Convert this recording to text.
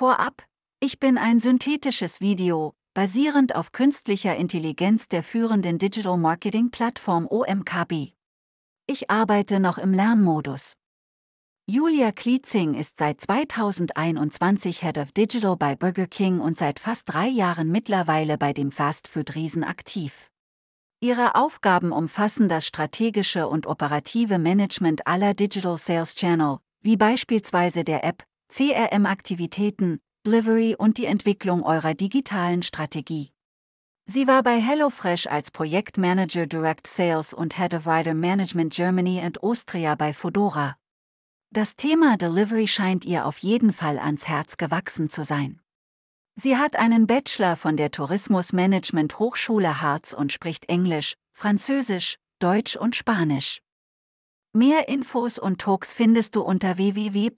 Vorab, ich bin ein synthetisches Video, basierend auf künstlicher Intelligenz der führenden Digital Marketing Plattform OMKB. Ich arbeite noch im Lernmodus. Julia Klietzing ist seit 2021 Head of Digital bei Burger King und seit fast drei Jahren mittlerweile bei dem Fastfood-Riesen aktiv. Ihre Aufgaben umfassen das strategische und operative Management aller Digital Sales Channel, wie beispielsweise der App, CRM-Aktivitäten, Delivery und die Entwicklung eurer digitalen Strategie. Sie war bei HelloFresh als Projektmanager Direct Sales und Head of Rider Management Germany und Austria bei Fodora. Das Thema Delivery scheint ihr auf jeden Fall ans Herz gewachsen zu sein. Sie hat einen Bachelor von der Tourismusmanagement Hochschule Harz und spricht Englisch, Französisch, Deutsch und Spanisch. Mehr Infos und Talks findest du unter www.omkb.de.